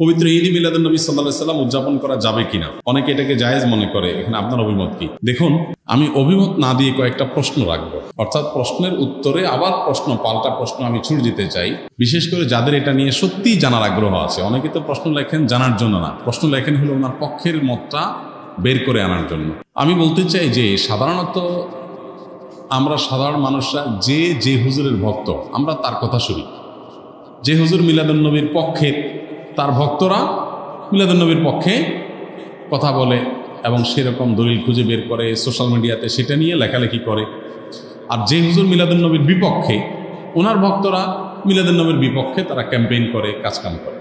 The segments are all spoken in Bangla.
পবিত্র ঈদ মিলাদুল নবী সাল্লাহ সাল্লাম উদযাপন করা যাবে কিনা? অনেকে এটাকে জায়েজ মনে করে, এখানে আপনার অভিমত কি? দেখুন, আমি অভিমত না দিয়ে কয়েকটা প্রশ্ন রাখব। অর্থাৎ প্রশ্নের উত্তরে আবার প্রশ্ন, পাল্টা প্রশ্ন আমি ছুড়ে দিতে চাই। বিশেষ করে যাদের এটা নিয়ে সত্যিই জানার আগ্রহ আছে। অনেকে তো প্রশ্ন লেখেন জানার জন্য না। প্রশ্ন লেখেন হলো ওনার পক্ষের মতটা বের করে আনার জন্য। আমি বলতে চাই যে, সাধারণত আমরা সাধারণ মানুষরা যে যে হুজুরের ভক্ত, আমরা তার কথা শুনি। যে হুজুর মিলাদুল নবীর পক্ষে তার ভক্তরা মিলাদুন্নবীর পক্ষে কথা বলে এবং সেরকম দলিল খুঁজে বের করে সোশ্যাল মিডিয়াতে সেটা নিয়ে লেখালেখি করে। আর যে হুজুর মিলাদুন্নবীর বিপক্ষে, ওনার ভক্তরা মিলাদুন্নবীর বিপক্ষে তারা ক্যাম্পেইন করে, কাজকাম করে।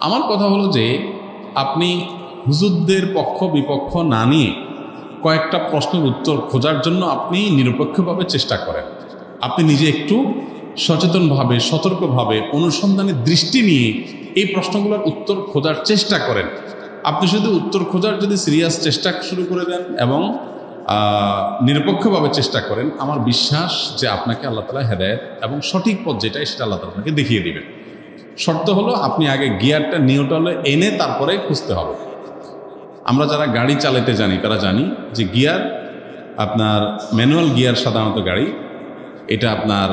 আমার কথা হলো যে, আপনি হুজুরদের পক্ষ, বিপক্ষ না নিয়ে কয়েকটা প্রশ্নের উত্তর খোঁজার জন্য আপনি নিরপেক্ষভাবে চেষ্টা করেন। আপনি নিজে একটু সচেতনভাবে, সতর্কভাবে অনুসন্ধানের দৃষ্টি নিয়ে এই প্রশ্নগুলোর উত্তর খোঁজার চেষ্টা করেন। আপনি শুধু উত্তর খোঁজার যদি সিরিয়াস চেষ্টা শুরু করে দেন এবং নিরপেক্ষভাবে চেষ্টা করেন, আমার বিশ্বাস যে আপনাকে আল্লাহ তালা হেদায়ত এবং সঠিক পথ যেটাই সেটা আল্লাহ তালা আপনাকে দেখিয়ে দিবেন। শর্ত হলো আপনি আগে গিয়ারটা নিউট্রালে এনে তারপরে খুঁজতে হবে। আমরা যারা গাড়ি চালাতে জানি, তারা জানি যে গিয়ার আপনার ম্যানুয়াল গিয়ার সাধারণত গাড়ি। এটা আপনার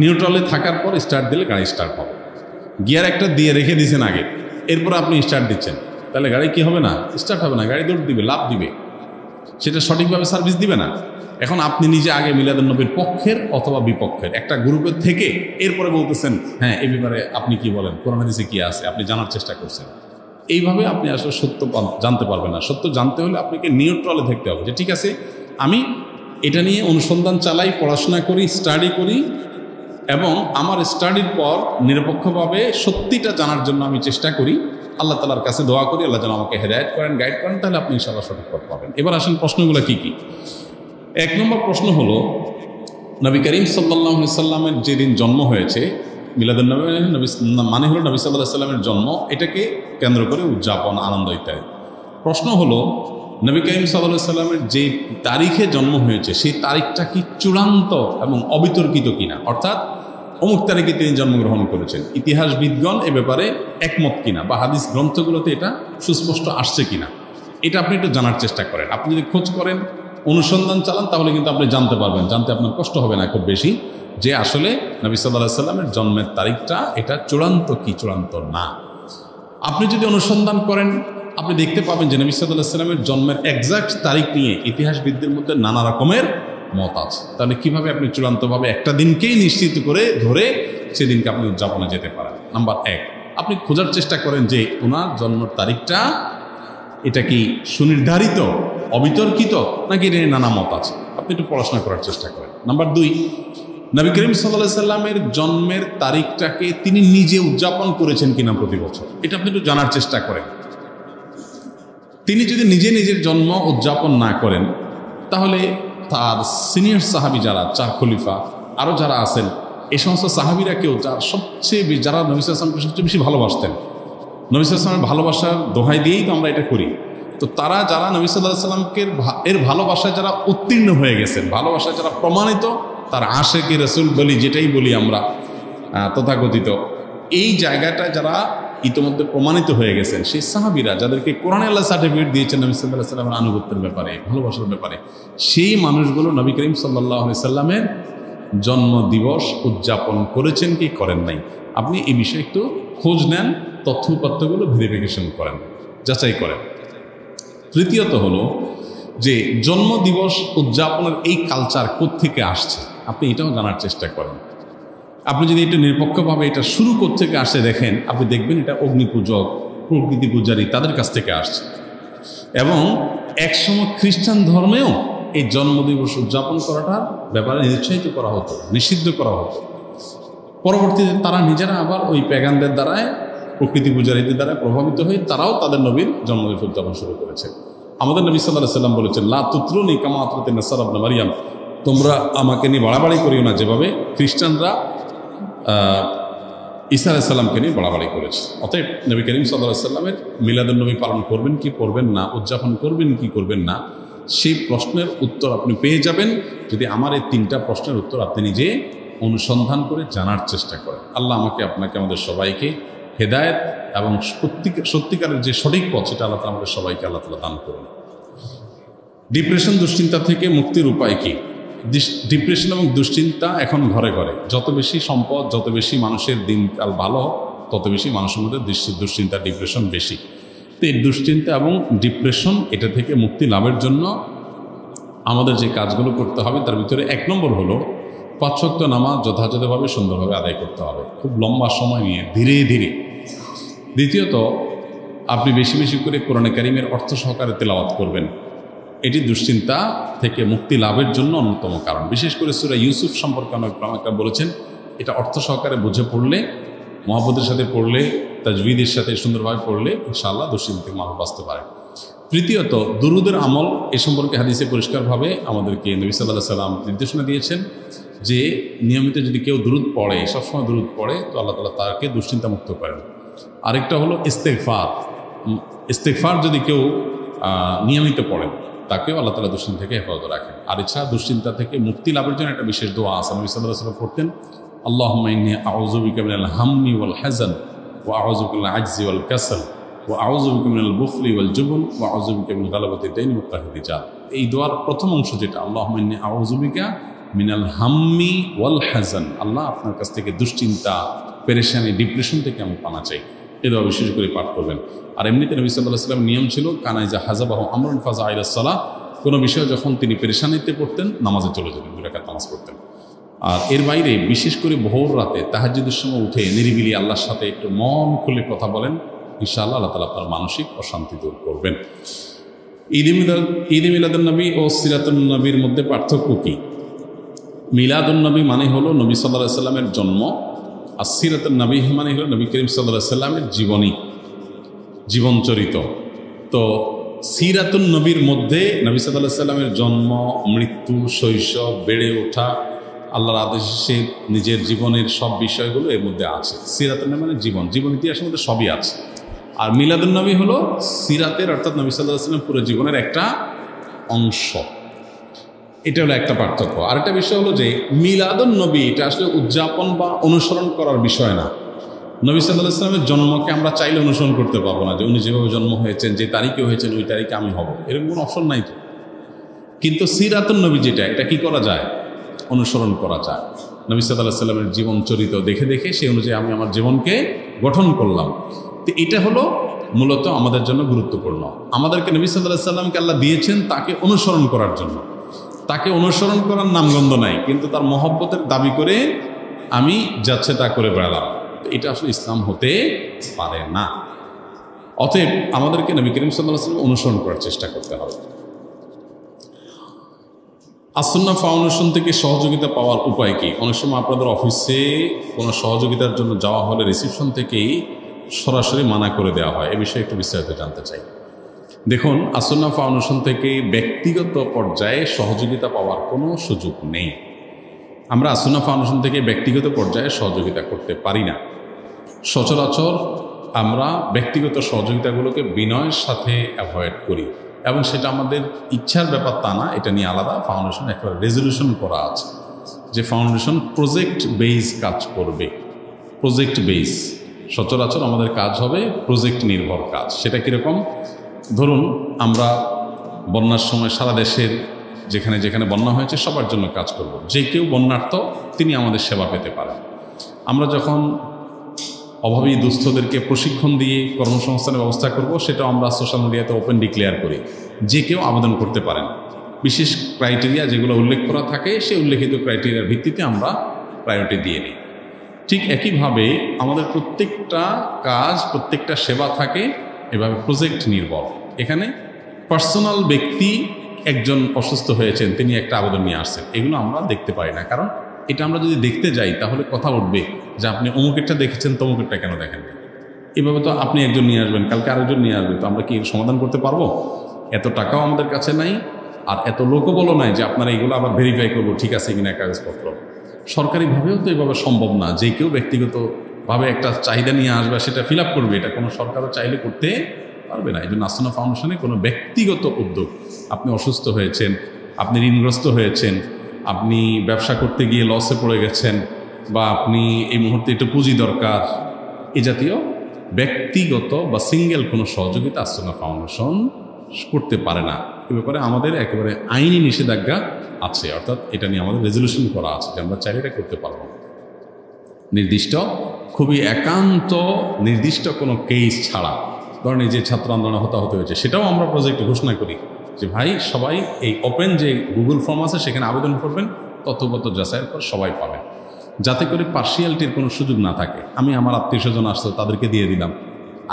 নিউট্রালে থাকার পর স্টার্ট দিলে গাড়ি স্টার্ট হবে। গিয়ার একটা দিয়ে রেখে দিয়েছেন আগে। এরপর আপনি স্টার্ট দিচ্ছেন। তাহলে গাড়ি কি হবে না? স্টার্ট হবে না। গাড়ি দৌড় দিবে লাভ দিবে। সেটা সঠিকভাবে সার্ভিস দিবে না। এখন আপনি নিজে আগে মিলাদুল নবীর পক্ষের অথবা বিপক্ষের, একটা গ্রুপের থেকে এরপরে বলতেছেন হ্যাঁ এ ব্যাপারে আপনি কি বলেন? করোনা দিছে কি আছে? আপনি জানার চেষ্টা করছেন। এইভাবে আপনি আসলে সত্য জানতে পারবেন না। সত্য জানতে হলে আপনাকে নিউট্রালে থাকতে হবে যে, ঠিক আছে, আমি এটা নিয়ে অনুসন্ধান চালাই, পড়াশোনা করি স্টাডি করি এবং আমার স্টাডির পর নিরপেক্ষভাবে সত্যিটা জানার জন্য আমি চেষ্টা করি। আল্লাহ তালার কাছে দোয়া করি, আল্লাহ যেন আমাকে হেদায়ত করেন গাইড করেন, তাহলে আপনি ইনশাল্লাহ সঠিক পথ পাবেন। এবার আসেন প্রশ্নগুলো কি কি? এক নম্বর প্রশ্ন হলো, নবী করিম সাল্লাহ সাল্লামের যেদিন জন্ম হয়েছে মিলাদুল্নবী নবী মানে হলো নবী সাল্লাহ সাল্লামের জন্ম, এটাকে কেন্দ্র করে উদযাপন, আনন্দ ইত্যাদি। প্রশ্ন হলো নবী করিম সাল্লাহ সাল্লামের যে তারিখে জন্ম হয়েছে, সেই তারিখটা কি চূড়ান্ত এবং অবিতর্কিত কিনা? অর্থাৎ অমুক তারিখে তিনি জন্মগ্রহণ করেছেন। ইতিহাসবিদগণ এ ব্যাপারে একমত কিনা বা হাদিস গ্রন্থগুলোতে এটা সুস্পষ্ট আসছে কিনা? এটা আপনি একটু জানার চেষ্টা করেন। আপনি যদি খোঁজ করেন, অনুসন্ধান চালান, তাহলে কিন্তু আপনি জানতে পারবেন। জানতে আপনার কষ্ট হবে না খুব বেশি যে আসলে নবী সাল্লাহ সাল্লামের জন্মের তারিখটা এটা চূড়ান্ত কি চূড়ান্ত না। আপনি যদি অনুসন্ধান করেন আপনি দেখতে পাবেন যে নবী সাল্লাহ সাল্লামের জন্মের একজাক্ট তারিখ নিয়ে ইতিহাসবিদদের মধ্যে নানা রকমের মত আছে। তাহলে কীভাবে আপনি চূড়ান্তভাবে একটা দিনকেই নিশ্চিত করে ধরে সেদিনকে আপনি উদযাপনে যেতে পারেন? নাম্বার এক, আপনি খোঁজার চেষ্টা করেন যে ওনার জন্মের তারিখটা এটা কি সুনির্ধারিত, অবিতর্কিত, নাকি এটা নানা মত আছে? আপনি একটু পড়াশোনা করার চেষ্টা করেন। নাম্বার দুই, নবী করিম সাল্লাহ সাল্লামের জন্মের তারিখটাকে তিনি নিজে উদযাপন করেছেন কিনা প্রতি বছর? এটা আপনি একটু জানার চেষ্টা করেন। তিনি যদি নিজে নিজের জন্ম উদযাপন না করেন, তাহলে তার সিনিয়র সাহাবি যারা, চার খলিফা আরও যারা আছেন এই সমস্ত সাহাবিরা কেউ যার সবচেয়ে যারা নবিস আসলামকে সবচেয়ে বেশি ভালোবাসতেন। নবিস আসলামের ভালোবাসার দোহাই দিয়েই তো আমরা এটা করি। তো তারা যারা নবী সাল্লাহ সাল্লামকে এর ভালোবাসায় যারা উত্তীর্ণ হয়ে গেছেন, ভালোবাসায় যারা প্রমাণিত, তার আশেকে রসুল বলি, যেটাই বলি আমরা তথাকথিত, এই জায়গাটা যারা ইতিমধ্যে প্রমাণিত হয়ে গেছেন। সেই সাহাবিরা যাদেরকে কোরআন আল্লাহ সার্টিফিকেট দিয়েছেন নবী সাল্লাহ সাল্লামের আনুগত্যের ব্যাপারে, ভালোবাসার ব্যাপারে, সেই মানুষগুলো নবী করিম সাল্লাহ সাল্লামের জন্ম দিবস উদযাপন করেছেন কি করেন নাই? আপনি এই বিষয়ে একটু খোঁজ নেন তথ্যপত্রগুলো ভেরিফিকেশন করেন, যাচাই করেন। তৃতীয়ত হলো যে জন্ম দিবস উদযাপনের এই কালচার থেকে আসছে? আপনি এটাও জানার চেষ্টা করেন। আপনি যদি এটা নিরপেক্ষভাবে এটা শুরু থেকে আসে দেখেন, আপনি দেখবেন এটা অগ্নি পূজক প্রকৃতি পূজারী তাদের কাছ থেকে আসছে। এবং একসময় খ্রিস্টান ধর্মেও এই জন্মদিবস উদযাপন করাটা ব্যাপারে নিরুৎসাহিত করা হতো, নিষিদ্ধ করা হতো। পরবর্তীতে তারা নিজেরা আবার ওই প্যাগানদের দ্বারায়, প্রকৃতি পূজারীদের দ্বারা প্রভাবিত হয়ে তারাও তাদের নবীর জন্মদিন উদযাপন শুরু করেছে। আমাদের নবী সাল্লাহ সাল্লাম বলেছেন, লা তুত্রুনি কামাত্রতে নাসার আবনা মারিয়াম। তোমরা আমাকে নিয়ে বাড়াবাড়ি করিও না। যেভাবে খ্রিস্টানরা ঈসা আলাইসাল্লামকে নিয়ে বাড়াবাড়ি করেছে। অতএব নবী করিম সাল্লাহ সাল্লামের মিলাদুলনবী পালন করবেন কি করবেন না, উদযাপন করবেন কি করবেন না, সেই প্রশ্নের উত্তর আপনি পেয়ে যাবেন যদি আমার এই তিনটা প্রশ্নের উত্তর আপনি নিজে অনুসন্ধান করে জানার চেষ্টা করেন। আল্লাহ আমাকে, আপনাকে, আমাদের সবাইকে হেদায়েত এবং সত্যিকারের যে সঠিক পথ, সেটা আল্লাহ আমাদের সবাইকে আল্লাহ তালা দান করুন। ডিপ্রেশন দুশ্চিন্তা থেকে মুক্তির উপায় কি? ডিপ্রেশন এবং দুশ্চিন্তা এখন ঘরে ঘরে। যত বেশি সম্পদ, যত বেশি মানুষের দিনকাল ভালো তত বেশি মানুষের মধ্যে দুশ্চিন্তা ডিপ্রেশন বেশি। তো এই দুশ্চিন্তা এবং ডিপ্রেশন এটা থেকে মুক্তি লাভের জন্য আমাদের যে কাজগুলো করতে হবে, তার ভিতরে এক নম্বর হলো পাঁচশক্ত নামাজ যথাযথভাবে সুন্দরভাবে আদায় করতে হবে। খুব লম্বা সময় নিয়ে, ধীরে ধীরে। দ্বিতীয়ত, আপনি বেশি বেশি করে কোরআনে কারিমের অর্থ সহকারে তেলাওয়াত করবেন। এটি দুশ্চিন্তা থেকে মুক্তি লাভের জন্য অন্যতম কারণ। বিশেষ করে সুরা ইউসুফ সম্পর্কে অনেক একটা বলেছেন, এটা অর্থ সহকারে বুঝে পড়লে, মহাব্বতের সাথে পড়লে, তাজবিদের সাথে সুন্দরভাবে পড়লে ইনশাআল্লাহ দুশ্চিন্তা থেকে মানুষ বাঁচতে পারে। তৃতীয়ত, দুরুদের আমল এ সম্পর্কে হাদিসে পরিষ্কারভাবে আমাদেরকে নবী সাল্লাহ সাল্লাম নির্দেশনা দিয়েছেন যে, নিয়মিত যদি কেউ দুরুদ পড়ে, সবসময় দুরুদ পড়ে, তো আল্লাহ তালা তাকে দুশ্চিন্তা মুক্ত করেন। আরেকটা হলো ইস্তেকফার ইস্তেকফার যদি কেউ নিয়মিত পড়েন তাকেও আল্লাহ তালা দুশ্চিন্তা থেকে হেফাজত রাখেন। আর এছাড়া দুশ্চিন্তা থেকে মুক্তি লাভের জন্য একটা বিশেষ দোয়া আছে। নবী পড়তেন আল্লাহ ওয়াল ও ও ও এই দোয়ার প্রথম অংশ যেটা আল্লাহ মিনাল ওয়াল আল্লাহ আপনার কাছ থেকে দুশ্চিন্তা, পেরেশানি, ডিপ্রেশন থেকে আমি পানা চাই। এ দোয়া বিশেষ করে পাঠ করবেন। আর এমনিতে নবী সাল্লাহ সাল্লাম নিয়ম ছিল কানাই যা হাজাবাহ আমরুল ফাজা আইরাসাল্লাহ কোনো বিষয়ে যখন তিনি পেরেশানিতে পড়তেন, নামাজে চলে যেতেন দুরাকাত নামাজ পড়তেন। আর এর বাইরে বিশেষ করে ভোর রাতে তাহাজুদের সময় উঠে নিরিবিলি আল্লাহর সাথে একটু মন খুলে কথা বলেন, ইনশাআল্লাহ আল্লাহ তালা মানসিক অশান্তি দূর করবেন। ঈদ মিলাদ, ঈদ মিলাদুলনবী ও সিরাতুলনবীর মধ্যে পার্থক্য কী? মিলাদুলনবী মানে হলো নবী সাল্লাহ সাল্লামের জন্ম আর সিরাতুল নবী মানে হল নবী করিম সাল্লাহ সাল্লামের জীবনী জীবনচরিত তো সিরাতুল নবীর মধ্যে নবী সাল্লাহ সাল্লামের জন্ম, মৃত্যু, শৈশব, বেড়ে ওঠা, আল্লাহর আদেশে নিজের জীবনের সব বিষয়গুলো এর মধ্যে আছে। সিরাতুল নবী মানে জীবন জীবন ইতিহাসের মধ্যে সবই আছে। আর মিলাদুল নবী হলো সিরাতের অর্থাৎ নবী সাল্লাহ সাল্লাম পুরো জীবনের একটা অংশ। এটা হলো একটা পার্থক্য। আর একটা বিষয় হলো যে মিলাদুল নবী এটা আসলে উদযাপন বা অনুসরণ করার বিষয় না। নবী সাল্লাহ ইসলামের জন্মকে আমরা চাইলে অনুসরণ করতে পারব না যে উনি যেভাবে জন্ম হয়েছেন, যে তারিখে হয়েছেন, ওই তারিখে আমি হব। এরকম কোনো অপশন নাই তো। কিন্তু সিরাতুল নবী যেটা, এটা কি করা যায়? অনুসরণ করা যায়। নবী সাল্লাহ সাল্লামের জীবন চরিত দেখে দেখে সেই অনুযায়ী আমি আমার জীবনকে গঠন করলাম। তো এটা হলো মূলত আমাদের জন্য গুরুত্বপূর্ণ। আমাদেরকে নবী সাল্লাহ সাল্লামকে আল্লাহ দিয়েছেন তাকে অনুসরণ করার জন্য। তাকে অনুসরণ করার নামগন্ধ নাই, কিন্তু তার মহব্বতের দাবি করে আমি যাচ্ছে তা করে বেড়ালাম। এটা আসলে ইসলাম হতে পারে না। অতএব আমাদেরকে নবী করিম সাল্লাহ অনুসরণ করার চেষ্টা করতে হবে। আসন্না ফাউন্ডেশন থেকে সহযোগিতা পাওয়ার উপায় কি? অনেক সময় আপনাদের অফিসে কোনো সহযোগিতার জন্য যাওয়া হলে রিসিপশন থেকেই সরাসরি মানা করে দেওয়া হয়। এ বিষয়ে একটু বিস্তারিত জানতে চাই। দেখুন, আসন্না ফাউন্ডেশন থেকে ব্যক্তিগত পর্যায়ে সহযোগিতা পাওয়ার কোনো সুযোগ নেই। আমরা আসন্না ফাউন্ডেশন থেকে ব্যক্তিগত পর্যায়ে সহযোগিতা করতে পারি না। সচরাচর আমরা ব্যক্তিগত সহযোগিতাগুলোকে বিনয়ের সাথে অ্যাভয়েড করি এবং সেটা আমাদের ইচ্ছার ব্যাপার তা না, এটা নিয়ে আলাদা ফাউন্ডেশন একটা রেজলিউশন করা আছে। যে ফাউন্ডেশন প্রজেক্ট বেস কাজ করবে প্রজেক্ট বেস সচরাচর আমাদের কাজ হবে প্রজেক্ট নির্ভর কাজ। সেটা কীরকম? ধরুন আমরা বন্যার সময় সারা দেশের যেখানে যেখানে বন্যা হয়েছে সবার জন্য কাজ করব। যে কেউ বন্যার্থ, তিনি আমাদের সেবা পেতে পারেন। আমরা যখন অভাবী দুস্থদেরকে প্রশিক্ষণ দিয়ে কর্মসংস্থানের ব্যবস্থা করব সেটা আমরা সোশ্যাল মিডিয়াতে ওপেন ডিক্লেয়ার করি। যে কেউ আবেদন করতে পারেন। বিশেষ ক্রাইটেরিয়া যেগুলো উল্লেখ করা থাকে, সেই উল্লেখিত ক্রাইটেরিয়ার ভিত্তিতে আমরা প্রায়োরিটি দিয়ে নিই। ঠিক একইভাবে আমাদের প্রত্যেকটা কাজ, প্রত্যেকটা সেবা থাকে এভাবে প্রজেক্ট নির্ভর। এখানে পার্সোনাল ব্যক্তি একজন অসুস্থ হয়েছেন, তিনি একটা আবেদন নিয়ে আসছেন। এগুলো আমরা দেখতে পাই না, কারণ এটা আমরা যদি দেখতে যাই, তাহলে কথা উঠবে যে আপনি অমুকেরটা দেখেছেন, তমুকেরটা কেন দেখেন এভাবে তো আপনি একজন নিয়ে আসবেন, কালকে আরেকজন নিয়ে আসবেন তো আমরা কি সমাধান করতে পারব? এত টাকাও আমাদের কাছে নাই, আর এত লোকও বলো নাই যে আপনারা এগুলো আবার ভেরিফাই করব, ঠিক আছে কিনা কাগজপত্র। সরকারিভাবেও তো এভাবে সম্ভব না, যে কেউ ব্যক্তিগতভাবে একটা চাহিদা নিয়ে আসবে, সেটা ফিল আপ করবে, এটা কোনো সরকারও চাইলে করতে পারবে না। এই জন্য আসনা ফাউন্ডেশনে কোনো ব্যক্তিগত উদ্যোগ। আপনি অসুস্থ হয়েছেন, আপনি ঋণগ্রস্ত হয়েছেন, আপনি ব্যবসা করতে গিয়ে লসে পড়ে গেছেন, বা আপনি এই মুহূর্তে একটু পুঁজি দরকার, এ জাতীয় ব্যক্তিগত বা সিঙ্গেল কোনো সহযোগিতা আসনা ফাউন্ডেশন করতে পারে না। এ ব্যাপারে আমাদের একেবারে আইনি নিষেধাজ্ঞা আছে, অর্থাৎ এটা নিয়ে আমাদের রেজলিউশন করা আছে যে আমরা চাইলে এটা করতে পারব না। নির্দিষ্ট, খুবই একান্ত নির্দিষ্ট কোনো কেস ছাড়া। ধরেন এই যে ছাত্র আন্দোলন হতাহত হয়েছে, সেটাও আমরা প্রজেক্টে ঘোষণা করি যে, ভাই, সবাই এই ওপেন যে গুগল ফর্ম আছে, সেখানে আবেদন করবেন তথ্যগত যাচাইয়ের পর সবাই পাবেন। যাতে করে পার্সিয়ালিটির কোনো সুযোগ না থাকে। আমি আমার আত্মীয় স্বজন আসতো তাদেরকে দিয়ে দিলাম।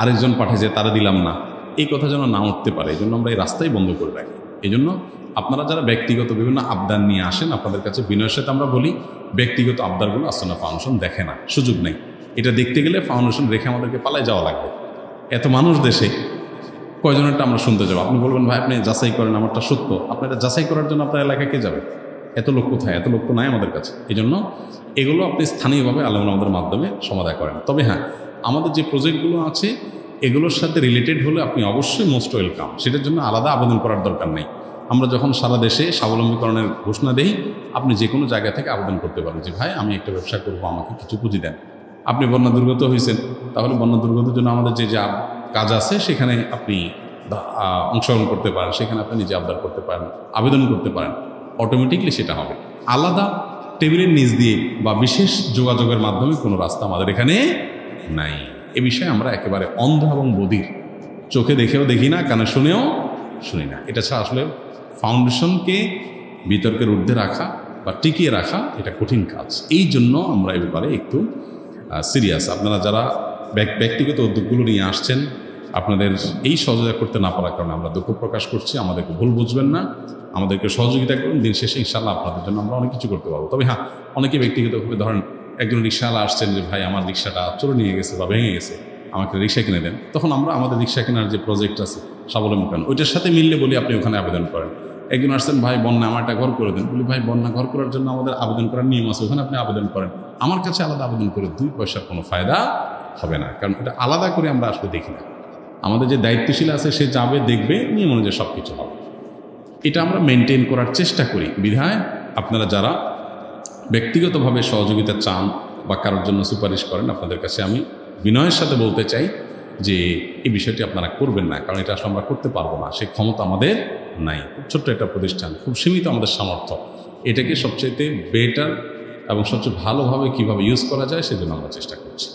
আরেকজন পাঠিয়েছে তারা দিলাম না। এই কথা যেন না উঠতে পারে, এই জন্য আমরা এই রাস্তাই বন্ধ করে রাখি। এই জন্য আপনারা যারা ব্যক্তিগত বিভিন্ন আবদার নিয়ে আসেন, আপনাদের কাছে বিনয়ের সাথে আমরা বলি, ব্যক্তিগত আবদারগুলো আসনা ফাউন্ডেশন দেখে না, সুযোগ নেই। এটা দেখতে গেলে ফাউন্ডেশন রেখে আমাদেরকে পালায় যাওয়া লাগবে। এত মানুষ দেশে, কয়জনেরটা আমরা শুনতে যাব? আপনি বলবেন, ভাই, আপনি যাচাই করেন, আমারটা সত্য। আপনি এটা যাচাই করার জন্য আপনার এলাকায় কে যাবে? এত লোক কোথায়? এত লোক নাই আমাদের কাছে। এই জন্য এগুলো আপনি স্থানীয়ভাবে আল্লাহ আমাদের মাধ্যমে সমাধান করেন। তবে হ্যাঁ আমাদের যে প্রজেক্টগুলো আছে, এগুলোর সাথে রিলেটেড হলে আপনি অবশ্যই মোস্ট ওয়েলকাম সেটার জন্য আলাদা আবেদন করার দরকার নেই। আমরা যখন সারা দেশে স্বাবলম্বীকরণের ঘোষণা দেই, আপনি যে কোনো জায়গা থেকে আবেদন করতে পারেন যে, ভাই, আমি একটা ব্যবসা করব, আমাকে কিছু পুঁজি দেন। আপনি বন্যা দুর্গত হয়েছেন তাহলে বন্যা দুর্গতের জন্য আমাদের যে, যা কাজ আছে, সেখানে আপনি অংশগ্রহণ করতে পারেন, সেখানে আপনি নিজে আবদার করতে পারেন, আবেদন করতে পারেন। অটোমেটিকলি সেটা হবে। আলাদা টেবিলের নিচ দিয়ে বা বিশেষ যোগাযোগের মাধ্যমে কোনো রাস্তা আমাদের এখানে নাই। এ বিষয়ে আমরা একেবারে অন্ধ এবং বধির। চোখে দেখেও দেখি না, কানে শুনেও শুনি না। এটা ছাড়া আসলে ফাউন্ডেশনকে বিতর্কের ঊর্ধ্বে রাখা বা টিকিয়ে রাখা এটা কঠিন কাজ। এই জন্য আমরা এ ব্যাপারে একটু সিরিয়াস আপনারা যারা ব্যক- ব্যক্তিগত উদ্যোগগুলো নিয়ে আসছেন, আপনাদের এই সহযোগিতা করতে না পারার কারণে আমরা দুঃখ প্রকাশ করছি। আমাদেরকে ভুল বুঝবেন না। আমাদেরকে সহযোগিতা করুন। দিন শেষে ইনশাল্লাহ আপনাদের জন্য আমরা অনেক কিছু করতে পারব। তবে হ্যাঁ অনেকে ব্যক্তিগতভাবে ধরেন একজন রিক্সাওয়ালা আসছেন যে, ভাই, আমার রিক্সাটা চলে নিয়ে গেছে বা ভেঙে গেছে। আমাকে রিক্সা কিনে দেন। তখন আমরা আমাদের রিক্সা কেনার যে প্রজেক্ট আছে স্বাবলম্বী করেন। ওইটার সাথে মিললে বলি আপনি ওখানে আবেদন করেন। একজন আসছেন, ভাই, বন্যা আমার একটা ঘর করে দেন। বলি, ভাই, বন্যা ঘর করার জন্য আমাদের আবেদন করার নিয়ম আছে, ওখানে আপনি আবেদন করেন। আমার কাছে আলাদা আবেদন করে দুই পয়সার কোনো ফায়দা হবে না, কারণ এটা আলাদা করে আমরা আসলে দেখি না। আমাদের যে দায়িত্বশীল আছে, সে যাবে, দেখবে, নিয়ম অনুযায়ী সব কিছু হবে। এটা আমরা মেনটেন করার চেষ্টা করি। বিধায় আপনারা যারা ব্যক্তিগতভাবে সহযোগিতা চান বা কারোর জন্য সুপারিশ করেন, আপনাদের কাছে আমি বিনয়ের সাথে বলতে চাই যে এই বিষয়টি আপনারা করবেন না, কারণ এটা আসলে আমরা করতে পারব না। সে ক্ষমতা আমাদের নাই। খুব ছোট্ট একটা প্রতিষ্ঠান, খুব সীমিত আমাদের সামর্থ্য। এটাকে সবচেয়ে বেটার এবং সবচেয়ে ভালোভাবে কীভাবে ইউজ করা যায় সেজন্য আমরা চেষ্টা করছি।